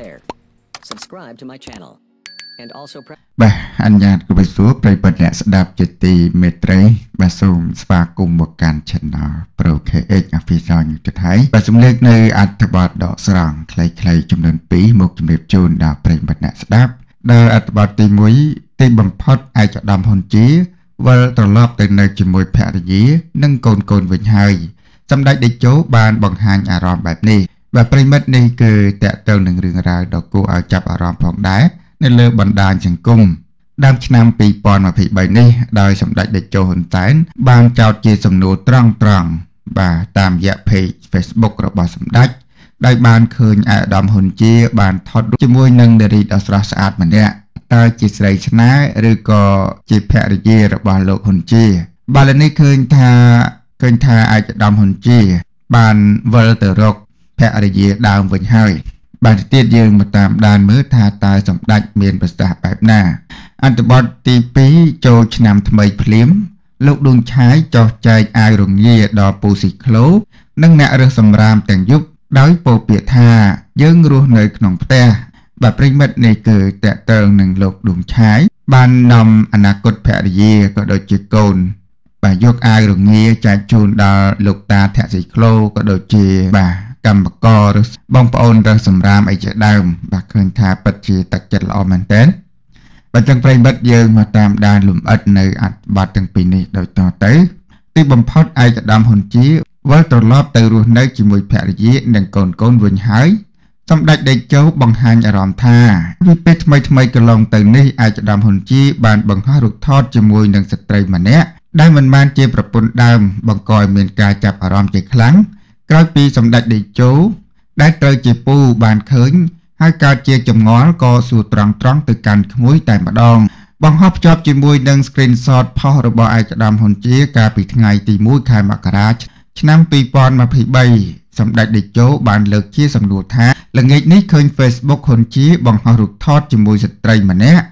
there. Subscribe to my channel. And also press បាទអញ្ញាតគបសួរប្រិយមិត្តអ្នកស្ដាប់ជាទីមេត្រីបាទសូមស្វាគមន៍មកកាន់ Channel Pro KX Official នេះទៅហើយបាទសំលេចនៅអត្ថបទដកស្រង់ខ្លីៗចំនួន2មកជម្រាបជូនដល់ប្រិយមិត្តអ្នកស្ដាប់ដែលអត្ថបទទី1ទីបំផុតឯកឧត្តមហ៊ុនជាវិលត្រឡប់ទៅនៅជាមួយភរិយា និងកូនកូនវិញហើយសម្ដេចតេជោបានបង្ហាញអារម្មណ៍បែបនេះ បាទប្រិមិត្តនេះគឺតកតើនឹងរឿងរ៉ាវដ៏គួរឲ្យចាប់អារម្មណ៍ផងដែរនៅលើបណ្ដាញសង្គមដើមឆ្នាំ2023នេះដោយសម្ដេចតេជោហ៊ុនសែនបានចោទជាសំណួរត្រង់ត្រង់បាទតាមរយៈ page Facebook របស់សម្ដេចដោយបានឃើញអាដាមហ៊ុនជាបានថតជាមួយនឹងនារីដ៏ស្រស់ស្អាតម្នាក់តើជាស្រីស្នេហ៍ឬក៏ជាភរិយារបស់លោកហ៊ុនជាបាលនេះឃើញថាឃើញថាអាយដាមហ៊ុនជាបានវិលទៅរក ភរិយាដើមវិញហើយបាទទៀតយើងមកតាមដានមើលថាតើសម្ដេចមានប្រសាសន៍បែបណាអន្តបទទី2ចូលឆ្នាំថ្មីភ្លាមលោកដួងឆាយចោះចែកអាវរងាដល់ពូស៊ីក្លូនិងអ្នករើសសម្រាមទាំងយប់ដោយពោលពាក្យថាយើងរស់នៅក្នុងផ្ទះបាទប្រិមិត្តនេះគឺតកតើងនឹងលោកដួងឆាយបាននាំអនាគតភរិយាក៏ដូចជាកូនបាទយកអាវរងាចែកជូនដល់លោកតាធាក់សីក្លូក៏ដូចជាបាទ កម្មករឬបងប្អូនរើសសម្រាមអីជាដើម បាទឃើញថាពិតជាទឹកចិត្តល្អមែនទែនបើចឹងប្រិមិត្តយើងមកតាមដានលំអិតនៅអត្ថបទទាំងពីរនេះដូចតទៅ ទីបំផុតឯកឧត្តមហ៊ុនជាវិលត្រឡប់ទៅរស់នៅជាមួយភរិយានិងកូនកូនវិញហើយសម្ដេចដេជោបង្ហាញអារម្មណ៍ថាវិពេលថ្មីថ្មីកន្លងទៅនេះឯកឧត្តមហ៊ុនជាបានបង្ហោះរូបថតជាមួយនឹងស្ត្រីម្នាក់ដែលមិនបានជាប្រពន្ធដើមបង្កឲ្យមានការចាប់អារម្មណ៍ជាខ្លាំង ក្រោយពីសម្ដេចតេជោដែលត្រូវជាពូបានឃើញ ហើយកើតជាចម្ងល់ក៏សួរត្រង់ត្រង់ទៅកាន់ក្មួយតែម្ដង បង្ហោះភ្ជាប់ជាមួយនឹង screenshot ផុសរបស់ឯកឧត្តមហ៊ុនជាកាលពីថ្ងៃទី1ខែមករាឆ្នាំ2023សម្ដេចតេជោបានលើកជាសំណួរថាល្ងាចនេះឃើញ Facebook ហ៊ុនជាបង្ហោះរូបថតជាមួយស្ត្រីម្នាក់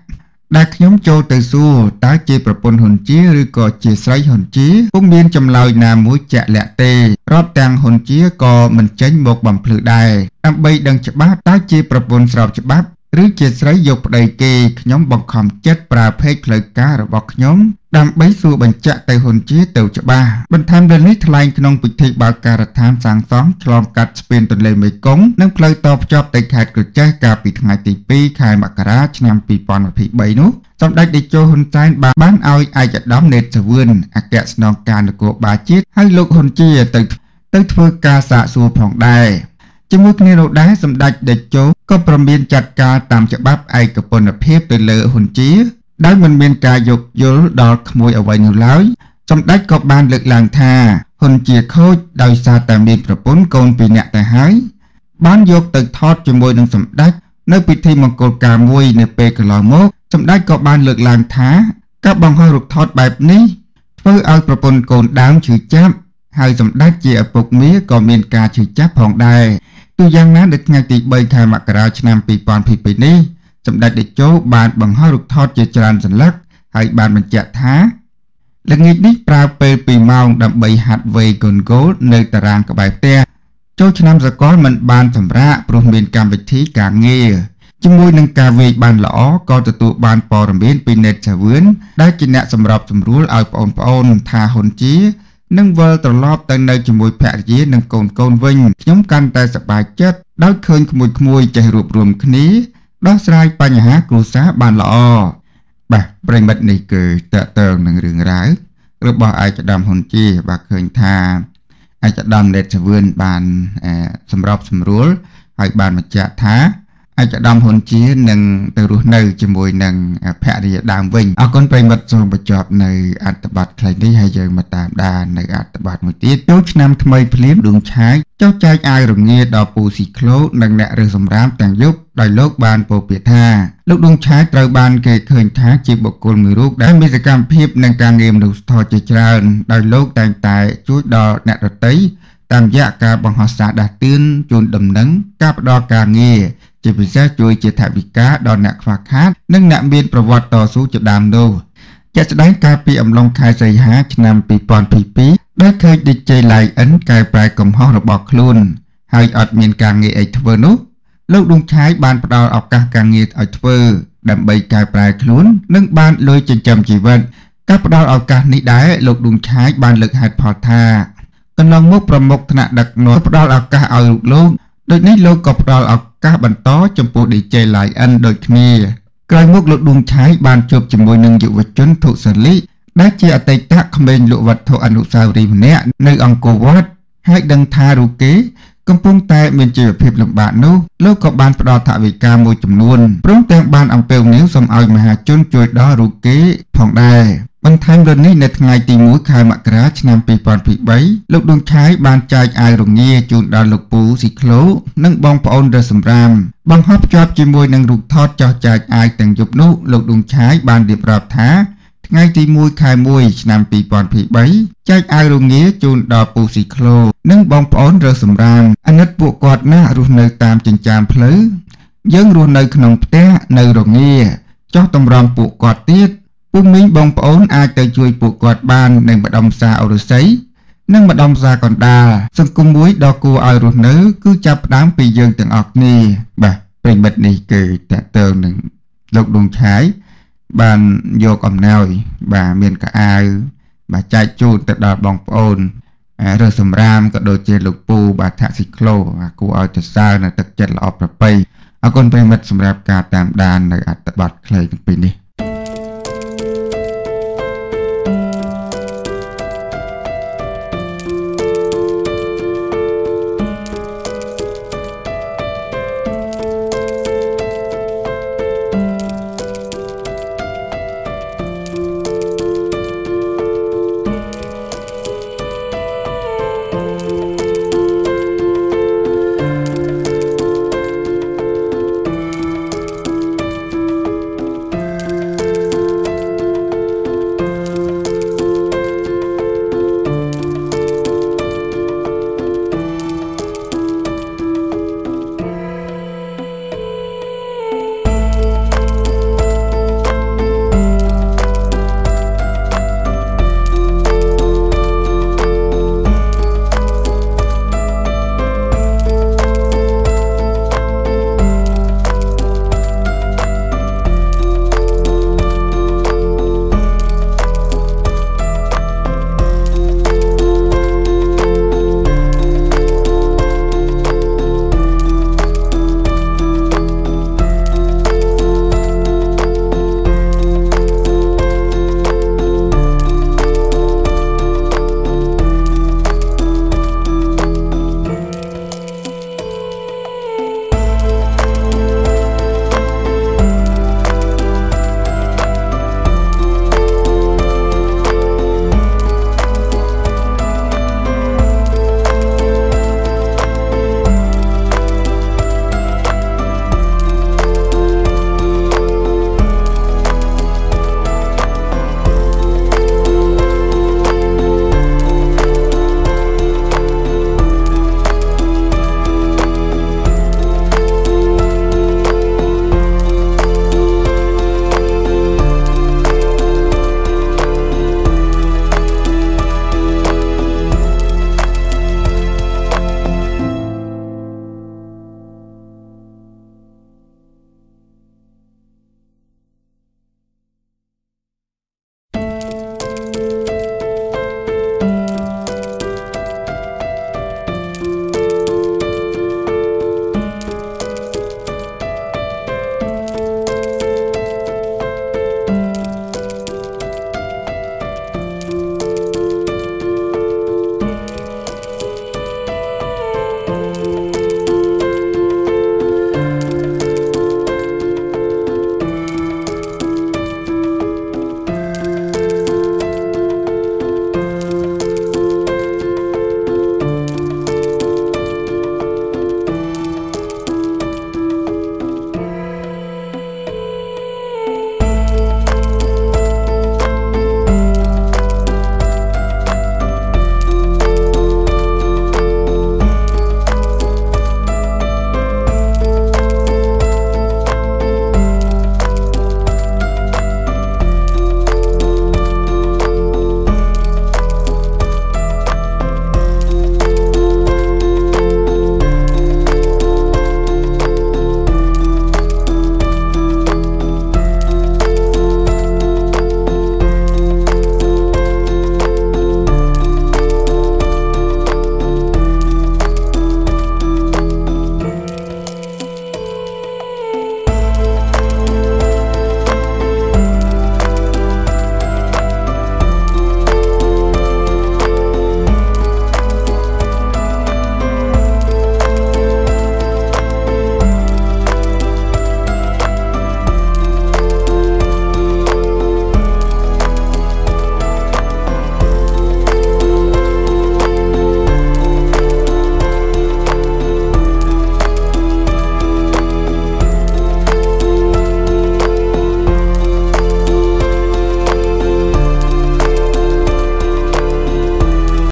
ដែលខ្ញុំចូលទៅសួរតើជាប្រពន្ធហ៊ុនជាឬក៏ជាស្រីហ៊ុនជាពុំមានចម្លើយណាមួយជាក់លាក់ទេរាប់ទាំងហ៊ុនជាក៏មិនចេញមកបំភ្លឺដែរដើម្បីដឹងច្បាស់តើជាប្រពន្ធស្របច្បាប់ឬជាស្រីយកប្តីគេខ្ញុំបង្ខំចិត្តប្រើភេកផ្លូវការរបស់ខ្ញុំ ដើម្បីសួរបញ្ជាក់ទៅហ៊ុនជាទៅច្បាស់បន្ថែមលើនេះថ្លែងក្នុងពិធីបើកការដ្ឋានសាងសង់ឆ្លងកាត់ស្ពានទន្លេមេគង្គនិងផ្លូវតភ្ជាប់ទៅខេត្តក្រចេះកាលពីថ្ងៃទី2ខែមករាឆ្នាំ2023នោះសម្ដេចតេជោហ៊ុនសែនបានបានឲ្យឯកឧត្តមនេតសវឿនអគ្គស្នងការនគរបាលជាតិឲ្យលោកហ៊ុនជាទៅទៅធ្វើការសាកសួរផងដែរជាមួយគ្នានោះដែរសម្ដេចតេជោក៏ប្រមានចាត់ការតាមច្បាប់ឯកពន្ធភាពទៅលើហ៊ុនជា ដោយមិនមានការយោគយល់ដល់ក្មួយអ្វីនោះឡើយសម្ដេចក៏បានលើកឡើងថាហ៊ុនជាខូចដោយសារតែមានប្រពន្ធកូនពីរនាក់ទៅហើយបានយកទៅថតជាមួយនឹងសម្ដេចនៅពិធីមង្គលការមួយនៅពេលកន្លងមកសម្ដេចក៏បានលើកឡើងថាការបង្ហោះរូបថតបែបនេះធ្វើឲ្យប្រពន្ធកូនដើមឈឺចាប់ហើយសម្ដេចជាឪពុកមាក៏មានការឈឺចាប់ផងដែរទូយ៉ាងណានៅថ្ងៃទី3ខែមករាឆ្នាំ2022នេះ សម្ដេចតេជោបានបង្ហោះរូបថតជាច្រើនសន្លឹកហើយបានបញ្ជាក់ថាល្ងាចនេះប្រើពេល2ម៉ោងដើម្បីហាត់វេកូនគោលនៅតារាងក្បែរផ្ទះចូលឆ្នាំសកលមិនបានសម្រាកព្រោះមានកម្មវិធីការងារជាមួយនឹងការវេកបានល្អក៏ទទួលបានព័ត៌មានពីណេតឆាវឿនដែលជាអ្នកសម្របសម្រួលឲ្យបងប្អូនថាហ៊ុនជានឹងវិលត្រឡប់ទៅនៅជាមួយភរិយានិងកូនកូនវិញខ្ញុំកាន់តែសប្បាយចិត្តដោយឃើញក្មួយៗចេះរួបរวมគ្នា ដោះស្រាយបញ្ហាគ្រួសារបានល្អបាទប្រិមិត្តនេះគឺតកតើងនឹងរឿងរ៉ាវរបស់ឯកឧត្តមហ៊ុនជាបាទឃើញថាឯកឧត្តមលេតសវឿនបានសម្របសម្រួលហើយបានបញ្ជាក់ថា ឯកឧត្តមហ៊ុនជានឹងទៅរស់នៅជាមួយនឹងភរិយាដើមវិញអរគុណប្រិមិត្តសូមបញ្ចប់នៅអត្ថបទខ្លីនេះហើយយើងមកតាមដាននៅអត្ថបទមួយទៀតចូលឆ្នាំថ្មីភ្លាមដួងឆាយចុះចែកអាវរងាដល់ពូស៊ីក្លូនិងអ្នករើសសម្រាមទាំងយប់ដោយលោកបានពោលពាក្យថាលោកដួងឆាយត្រូវបានគេឃើញថាជាបុគ្គលមួយរូបដែលមានសកម្មភាពនិងការងារមនុស្សធម៌ជាច្រើនដោយលោកតែងតែជួយដល់អ្នកដទៃតាមរយៈការបង្ហោះសារដាស់តឿនជូនដំណឹងការផ្ដល់ការងារ ជាពិសេសជួយជាថវិកាដល់អ្នកខ្វះខាត និងអ្នកមានប្រវត្តិតស៊ូជាដើមនោះជាក់ស្ដែងកាលពីអំឡុងខែសីហាឆ្នាំ2022ដែលឃើញ DJ Lion កែប្រែកំហុសរបស់ខ្លួន ហើយអត់មានការងារអីធ្វើនោះលោកដួងឆាយបានផ្ដល់ឱកាសការងារឲ្យធ្វើ ដើម្បីកែប្រែខ្លួន និងបានលុយចិញ្ចឹមជីវិតការផ្ដល់ឱកាសនេះដែរលោកដួងឆាយបានលើកហេតុផលថាកន្លងមកប្រមុខថ្នាក់ដឹកនាំផ្ដល់ឱកាសឲ្យលោកលោក ដូចនេះលោកក៏ផ្ដល់ឱកាសបន្តចំពោះ DJ Lion ដូចគ្នាក្រោយមកលោកដួងឆាយបានជួបជាមួយនឹងយុវជនធុសាលីដែលជាអតីតក្មេងលក់វត្ថុអនុស្សាវរីយ៍ម្នាក់នៅអង្គរវត្តហើយដឹងថារូគេ កំពុងតែមានជីវភាពលំបាកនោះលោកក៏បានផ្ដល់ថវិកាមួយចំនួនព្រមទាំងបានអំពាវនាវសូមឲ្យមហាជនជួយដល់រូគេផងដែរ បន្ថែមលើនេះនៅថ្ងៃទី1ខែមករាឆ្នាំ2023លោកដួងឆាយបានចែកអាវរងាជូនដល់លោកពូស៊ីក្លូនិងបងប្អូនរសំរាមបង្ហោះភ្ជាប់ជាមួយនឹងរូបថតចោះចែកអាវទាំងយប់នោះលោកដួងឆាយបានរៀបរាប់ថាថ្ងៃទី1ខែ1ឆ្នាំ2023ចែកអាវរងាជូនដល់ពូស៊ីក្លូនិងបងប្អូនរើសម្រាមអាណិតពួកគាត់ណាស់រស់នៅតាមចិញ្ចើមផ្លូវយើងរស់នៅក្នុងផ្ទះនៅរងាចោះតម្រង់ពួកគាត់ទៀត ពុំមីងបងប្អូនអាចទៅជួយពួកគាត់បាននៅម្ដុំផ្សារអរុស័យនិងម្ដុំផ្សារកណ្ដាលសង្គមមួយដ៏គួរឲ្យរស់នៅ គឺចាប់ផ្ដើមពីយើងទាំងអស់គ្នាបាទប្រិមិត្តនេះគឺតើតើនឹងលោកដួងឆាយបានយកអំណោយបាទមានកៅអៅបាទចែកជូនទៅដល់បងប្អូនរើសសម្រាមក៏ដូចជាលោកពូបាទថាស៊ីក្លូគួរឲ្យទៅសើនៅទឹកចិត្តល្អប្រពៃអរគុណប្រិមិត្តសម្រាប់ការតាមដាននៅអត្ថបទខ្លីទាំងពីរនេះ